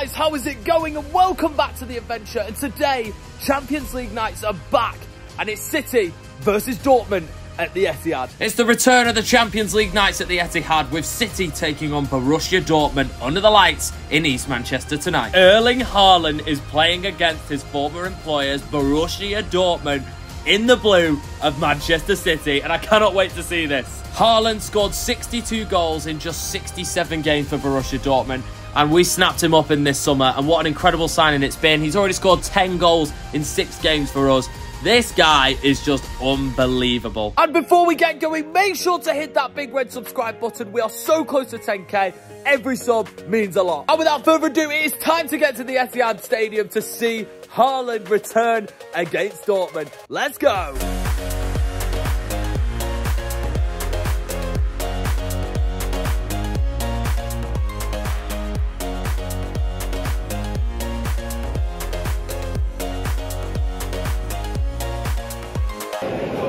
guys, how is it going? And welcome back to the adventure. And today, Champions League nights are back. And it's City versus Dortmund at the Etihad. It's the return of the Champions League nights at the Etihad with City taking on Borussia Dortmund under the lights in East Manchester tonight. Erling Haaland is playing against his former employers Borussia Dortmund in the blue of Manchester City and I cannot wait to see this. Haaland scored 62 goals in just 67 games for Borussia Dortmund and we snapped him up in this summer and what an incredible signing it's been. He's already scored 10 goals in 6 games for us. This guy is just unbelievable. And before we get going, make sure to hit that big red subscribe button. We are so close to 10k. Every sub means a lot. And without further ado, it is time to get to the Etihad Stadium to see Haaland return against Dortmund. Let's go.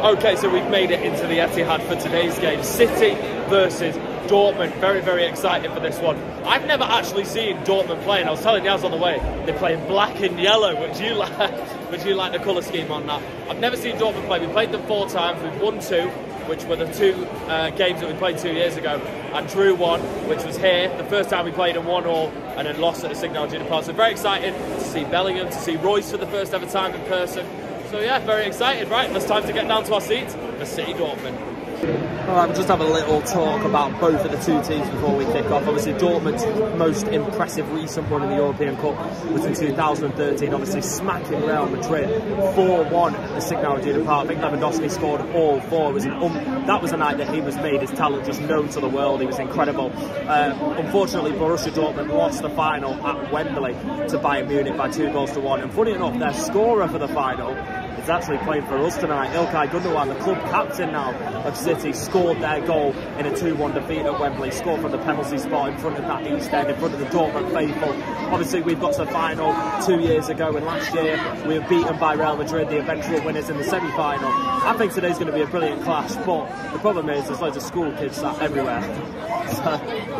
Okay, so we've made it into the Etihad for today's game. City versus Dortmund. Very, very excited for this one. I've never actually seen Dortmund playing. I was telling Yaz on the way, they're playing black and yellow. Would you like? Would you like the colour scheme on that? I've never seen Dortmund play. We played them four times. We've won two, which were the two uh, games that we played two years ago, and drew one, which was here. The first time we played and won all, and then lost at the Signal Iduna Park. So very excited to see Bellingham, to see Reus for the first ever time in person. So yeah, very excited. Right, it's time to get down to our seats for City Dortmund. We'll just have a little talk about both of the two teams before we kick off. Obviously, Dortmund's most impressive recent run in the European Cup was in 2013, obviously smacking Real Madrid 4-1 at the Signal Iduna Park. I think Lewandowski scored all four. It was an um, that was a night that he was made his talent just known to the world. He was incredible. Uh, unfortunately, Borussia Dortmund lost the final at Wembley to Bayern Munich by two goals to one. And funny enough, their scorer for the final is actually playing for us tonight. Ilkay Gundogan, the club captain now of City, scored their goal in a 2-1 defeat at Wembley. Scored from the penalty spot in front of that East End, in front of the Dortmund faithful. Obviously, we've got to the final two years ago, and last year we were beaten by Real Madrid, the eventual winners in the semi-final. I think today's going to be a brilliant clash, but the problem is there's loads of school kids sat everywhere. So,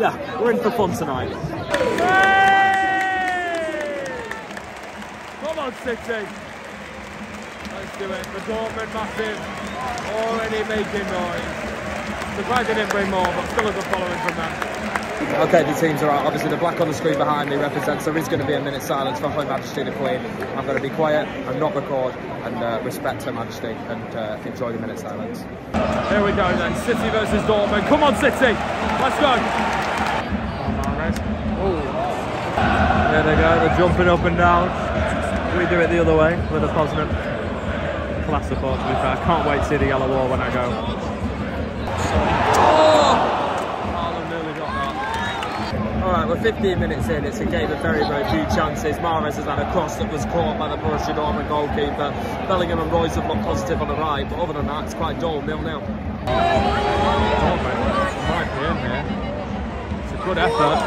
yeah, we're in for fun tonight. Come on, City. Let's do it. The Dortmund massive already making noise. Surprised they didn't bring more, but still a good following from them. Okay, the teams are out. Obviously, the black on the screen behind me represents there is going to be a minute silence for Her Majesty the Queen. I'm going to be quiet and not record and uh, respect Her Majesty and uh, enjoy the minute silence. Here we go then. City versus Dortmund. Come on, City. Let's go. There they go. They're jumping up and down. We do it the other way with a Poznan. Class support, to be fair. I can't wait to see the yellow wall when I go. Haaland nearly got that. All right, we're 15 minutes in. It's a game of very, very few chances. Mahrez has had a cross that was caught by the Borussia Dortmund goalkeeper. Bellingham and Reus have looked positive on the right, but other than that, it's quite dull, nil-nil. Dortmund might here. It's a good effort.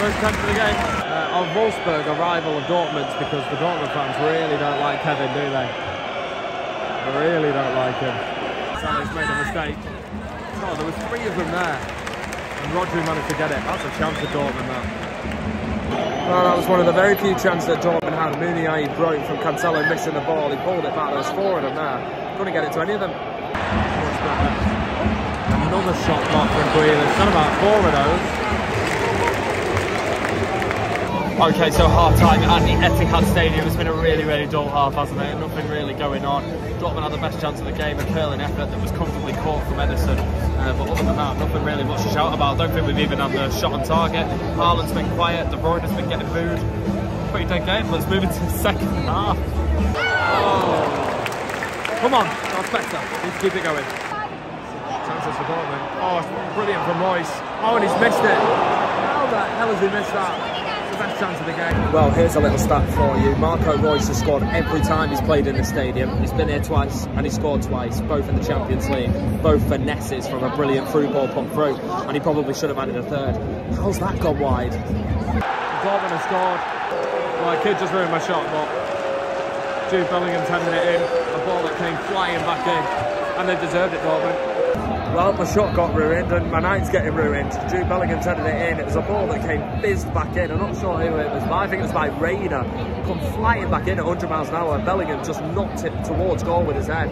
First chance of the game. Of Wolfsburg, a rival of Dortmund's, because the Dortmund fans really don't like Kevin, do they? They really don't like him. Sally's made a mistake. Oh, there was three of them there. And Rodri managed to get it. That's a chance for Dortmund, that. Well, that was one of the very few chances that Dortmund had. Meunier broke from Cancelo missing the ball. He pulled it back. There was four of them there. Couldn't get it to any of them. Another shot block from Grealish. Done about four of those. Okay, so half time at the Etihad Stadium. It's been a really, really dull half, hasn't it? Nothing really going on. Dortmund had the best chance of the game, a curling effort that was comfortably caught from Ederson. Uh, but other than that, nothing really much to shout about. I don't think we've even had the shot on target. Haaland's been quiet, De Bruyne has been getting booed. Pretty dead game. Let's move into the second half. Oh. Come on, that's better. To keep it going. Chances for Dortmund. Oh, brilliant from Reus. Oh, and he's missed it. How the hell has he missed that? The best chance of the game. Well, here's a little stat for you. Marco Reus has scored every time he's played in the stadium. He's been here twice and he scored twice, both in the Champions League. Both finesses from a brilliant through ball put through, and he probably should have added a third. How's that gone wide? Dortmund has scored. Well, kid just ruined my shot, but Jude Bellingham 10 minute in, a ball that came flying back in, and they deserved it, Dortmund. Well, my shot got ruined and my night's getting ruined. Jude Bellingham headed it in. It was a ball that came fizzed back in. I'm not sure who it was by. I think it was by Rayner. Come flying back in at 100 miles an hour. Bellingham just knocked it towards goal with his head.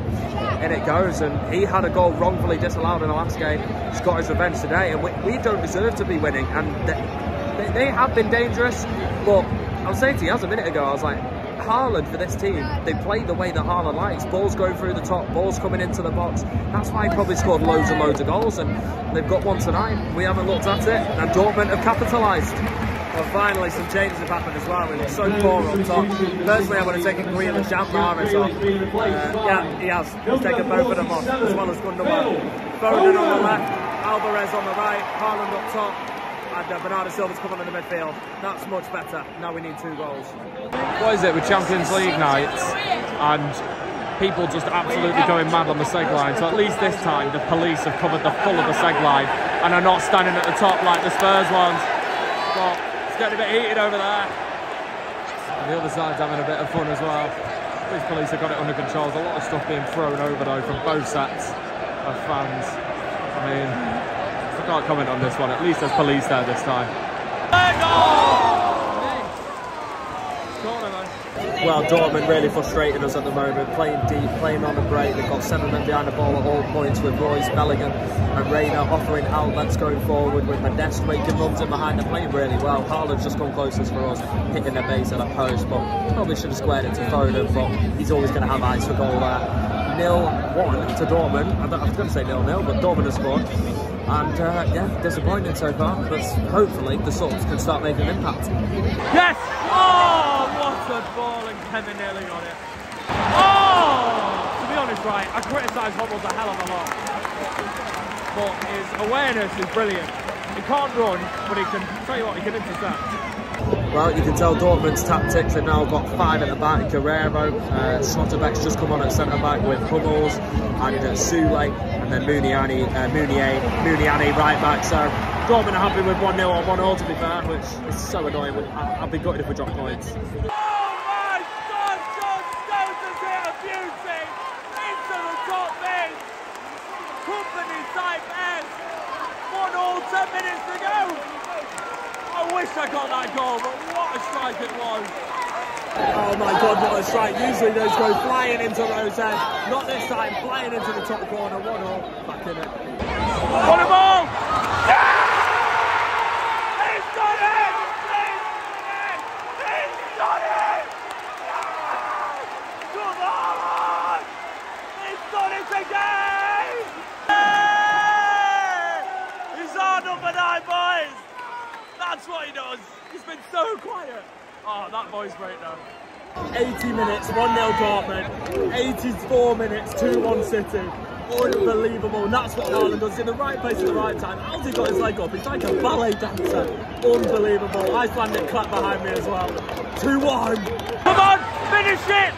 And it goes. And he had a goal wrongfully disallowed in the last game. He's got his revenge today. And we, we don't deserve to be winning. And they, they, they have been dangerous. But I was saying to you as a minute ago, I was like, Haaland for this team, they play the way that Haaland likes. Balls going through the top, balls coming into the box. That's why he probably scored loads and loads of goals, and they've got one tonight. We haven't looked at it, and Dortmund have capitalised. Well, finally, some changes have happened as well. We look so poor up top. Personally, I would have taken Grealish and Mahrez off. Uh, yeah, he has. He's taken both of them off, as well as Gundogan. Foden on the left, Alvarez on the right, Haaland up top and uh, Bernardo Silva's come on in the midfield. That's much better. Now we need two goals. What is it with Champions League nights and people just absolutely going mad on the seg line? So at least this time the police have covered the full of the seg line and are not standing at the top like the Spurs ones. But it's getting a bit heated over there. And the other side's having a bit of fun as well. These police have got it under control. There's a lot of stuff being thrown over though from both sets of fans. I mean, can't comment on this one. At least there's police there this time. Well, Dortmund really frustrating us at the moment, playing deep, playing on the break. They've got seven men behind the ball at all points with Reus, Bellingham and Rayner offering outlets going forward with Modeste making runs in behind. They're playing really well. Haaland's just come closest for us, hitting the base of the post, but probably should have squared it to Foden, but he's always going to have eyes for goal there. Nil one to Dortmund. I was going to say nil nil, but Dortmund has scored. And uh, yeah, disappointing so far, but hopefully the subs can start making an impact. Yes! Oh, what a ball and Kevin nearly got it. Oh! To be honest, right, I criticise Hummels a hell of a lot. But his awareness is brilliant. He can't run, but he can, tell you what, he can intercept. Well, you can tell Dortmund's tactics. They've now got five at the back. Guerreiro, uh, Schlotterbeck's just come on at centre back with Hummels and uh, Sule, and then Muniani, uh, Meunier, Muniani right back. So Dortmund are happy with 1 0 or 1 all to be fair, which is so annoying. I- I'd be gutted if we drop points. Oh minutes to go. I wish I got that goal, but what a strike it was. Oh my god, what a strike. Usually those go flying into Rose head. Not this time, flying into the top corner. 1 all, back in it. What a ball! He's done it! He's done it! Come on! He's done it again! He's our number nine, boys! That's what he does. He's been so quiet. Oh, that boy's great though. 80 minutes, 1 0 Dortmund. 84 minutes, 2 1 City. Unbelievable. And that's what Haaland does. He's in the right place at the right time. How's he got his leg up? He's like a ballet dancer. Unbelievable. Icelandic clap behind me as well. 2 1. Come on, finish it!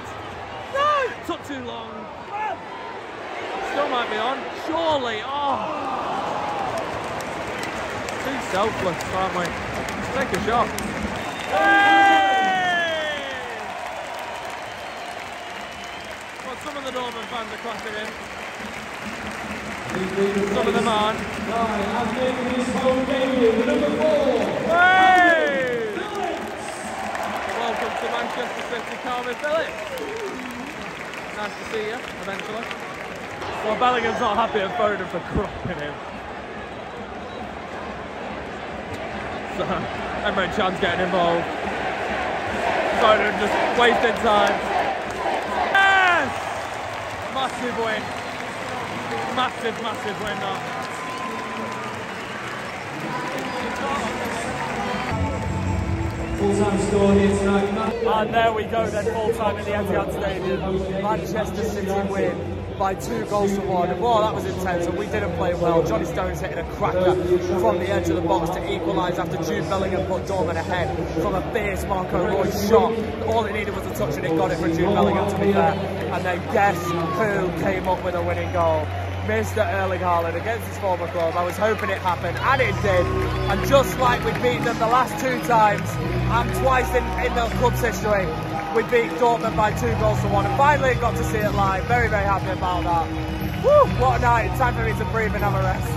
No, it took too long. Still might be on. Surely. Oh. Too selfless, aren't we? Let's take a shot. Hey! Well, some of the Dortmund fans are clapping in. Some of them aren't. Hey! Welcome to Manchester City, Kalvin Phillips. Nice to see you, eventually. Well, Bellingham's not happy at Foden for cropping him. So, Emre Can's getting involved. Foden just wasting time. Massive win. Massive, massive win now. Full-time score here tonight. And there we go then, full time in the Etihad Stadium. Manchester City win by two goals to one. Well, that was intense, and we didn't play well. Johnny Stones hitting a cracker from the edge of the box to equalise after Jude Bellingham put Dortmund ahead from a fierce Marco Reus shot. All it needed was a touch, and it got it from Jude Bellingham to be there. And then guess who came up with a winning goal? Mr. Erling Haaland against his former club. I was hoping it happened, and it did. And just like we've beaten them the last two times, and twice in, in the club's history, we beat Dortmund by two goals to one. And finally got to see it live. Very, very happy about that. Woo, what a night. Time for me to breathe and have a rest.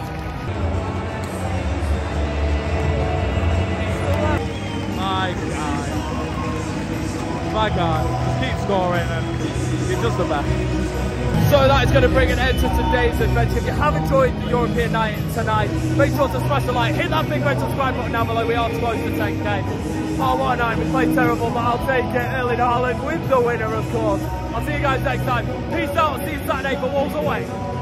My God. My God. Just keep scoring and he's just the best. So that is going to bring an end to today's adventure. If you have enjoyed the European night tonight, make sure to smash the like, hit that big red subscribe button down below. We are close to 10k. Oh, what a night. We played terrible, but I'll take it. Erling Haaland with the winner, of course. I'll see you guys next time. Peace out. See you Saturday for Wolves Away.